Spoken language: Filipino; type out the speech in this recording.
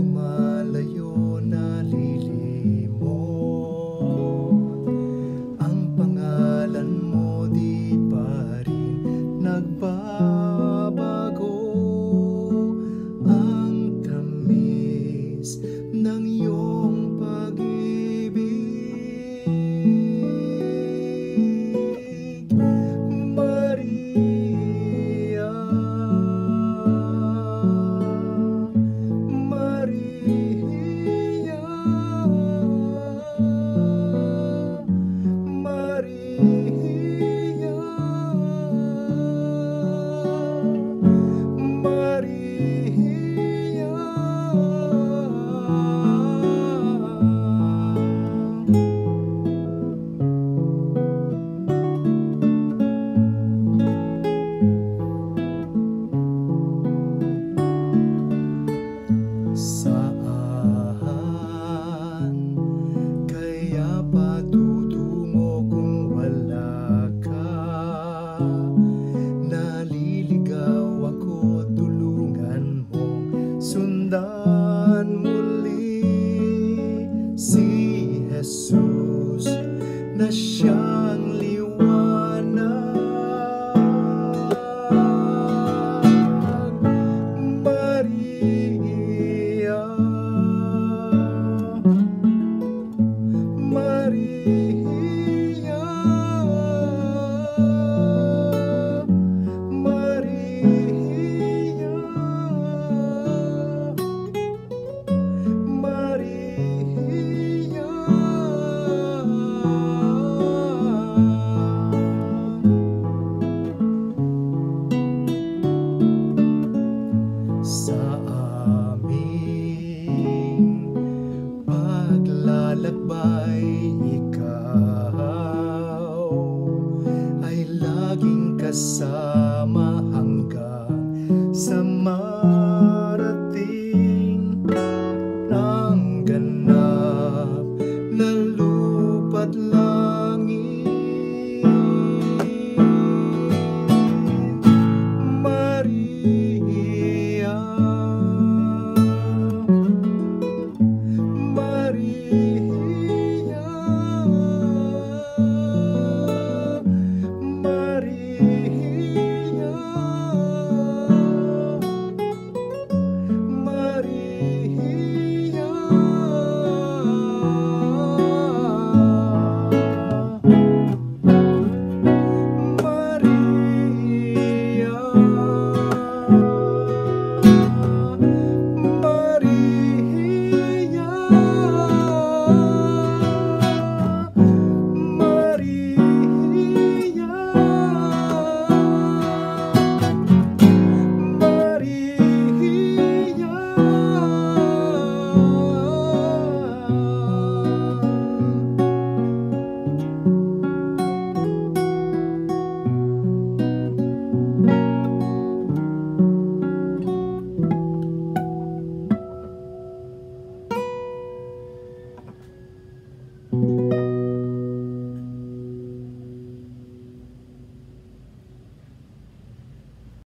lumalayo. Sundan muli Si Jesus na siyang